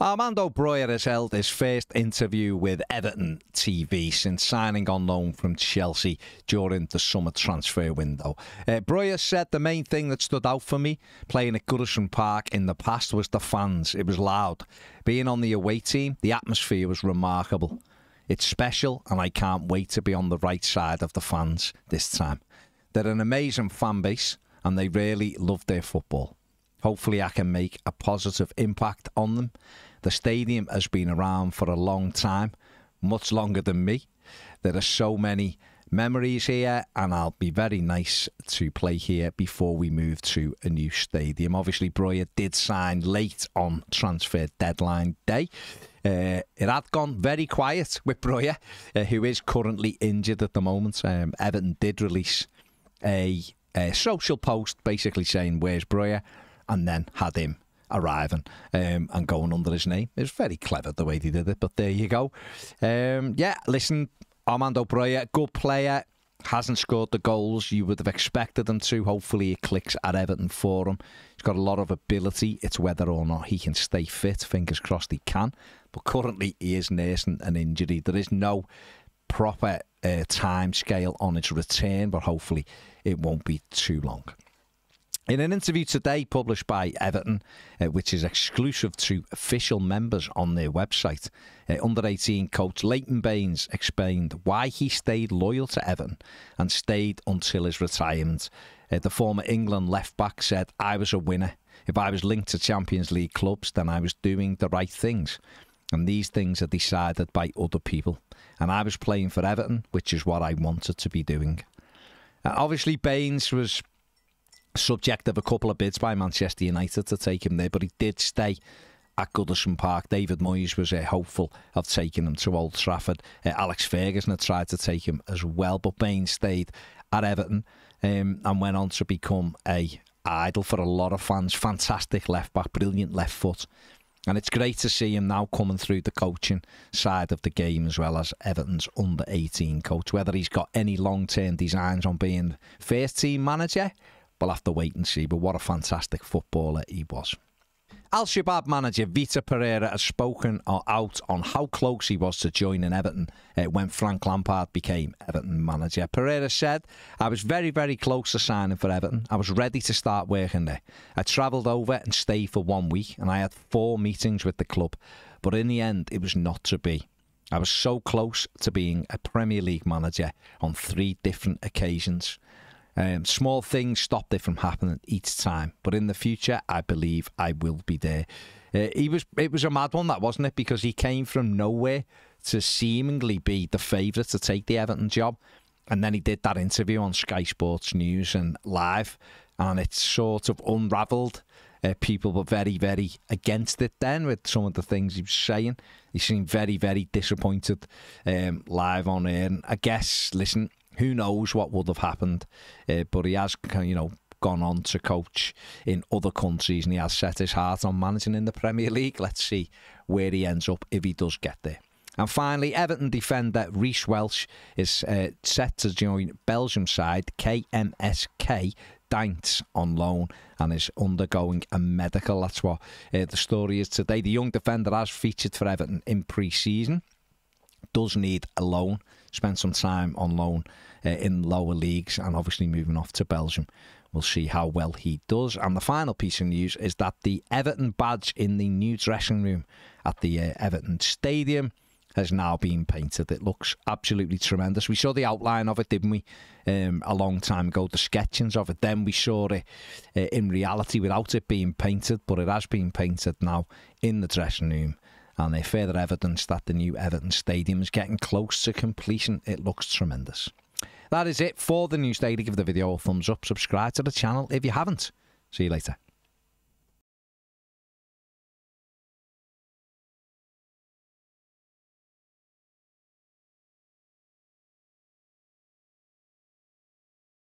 Armando Broja has held his first interview with Everton TV since signing on loan from Chelsea during the summer transfer window. Uh, Broja said the main thing that stood out for me playing at Goodison Park in the past was the fans. It was loud. Being on the away team, the atmosphere was remarkable. It's special, and I can't wait to be on the right side of the fans this time. They're an amazing fan base, and they really love their football. Hopefully, I can make a positive impact on them. The stadium has been around for a long time, much longer than me. There are so many memories here, and I'll be very nice to play here before we move to a new stadium. Obviously, Broja did sign late on transfer deadline day. Uh, it had gone very quiet with Broja, uh, who is currently injured at the moment. Um, Everton did release a, a social post basically saying, Where's Broja? and then had him arriving um, and going under his name. It was very clever the way they did it, but there you go. Um, yeah, listen, Armando Broja, good player. Hasn't scored the goals you would have expected him to. Hopefully, it clicks at Everton for him. He's got a lot of ability. It's whether or not he can stay fit. Fingers crossed he can. But currently, he is nursing an injury. There is no proper uh, time scale on its return, but hopefully, it won't be too long. In an interview today published by Everton, uh, which is exclusive to official members on their website, uh, under 18 coach Leighton Baines explained why he stayed loyal to Everton and stayed until his retirement. Uh, the former England left back said, I was a winner. If I was linked to Champions League clubs, then I was doing the right things. And these things are decided by other people. And I was playing for Everton, which is what I wanted to be doing. Uh, obviously, Baines was subject of a couple of bids by Manchester United to take him there, but he did stay at Goodison Park. David Moyes was uh, hopeful of taking him to Old Trafford. Uh, Alex Ferguson had tried to take him as well, but Bain stayed at Everton um, and went on to become a idol for a lot of fans. Fantastic left back, brilliant left foot. And it's great to see him now coming through the coaching side of the game as well as Everton's under 18 coach. Whether he's got any long term designs on being first team manager We'll have to wait and see, but what a fantastic footballer he was. Al Shabab manager Vitor Pereira has spoken out on how close he was to joining Everton uh, when Frank Lampard became Everton manager. Pereira said, I was very, very close to signing for Everton. I was ready to start working there. I travelled over and stayed for one week and I had four meetings with the club, but in the end, it was not to be. I was so close to being a Premier League manager on three different occasions. Um, small things stopped it from happening each time, but in the future, I believe I will be there. Uh, he was it was a mad one, that wasn't it? Because he came from nowhere to seemingly be the favourite to take the Everton job, and then he did that interview on Sky Sports News and live, and it sort of unravelled. Uh, people were very, very against it then with some of the things he was saying. He seemed very, very disappointed um, live on air. And I guess, listen, who knows what would have happened? Uh, but he has, you know, gone on to coach in other countries and he has set his heart on managing in the Premier League. Let's see where he ends up if he does get there. And finally, Everton defender Reece Welch is uh, set to join Belgium side KMSK Deinze on loan and is undergoing a medical. That's what uh, the story is today. The young defender has featured for Everton in pre season, does need a loan spent some time on loan uh, in lower leagues and obviously moving off to Belgium. We'll see how well he does. And the final piece of news is that the Everton badge in the new dressing room at the uh, Everton Stadium has now been painted. It looks absolutely tremendous. We saw the outline of it, didn't we, um, a long time ago, the sketchings of it. Then we saw it uh, in reality without it being painted, but it has been painted now in the dressing room and a further evidence that the new Everton Stadium is getting close to completion. It looks tremendous. That is it for the news daily. Give the video a thumbs up, subscribe to the channel if you haven't. See you later.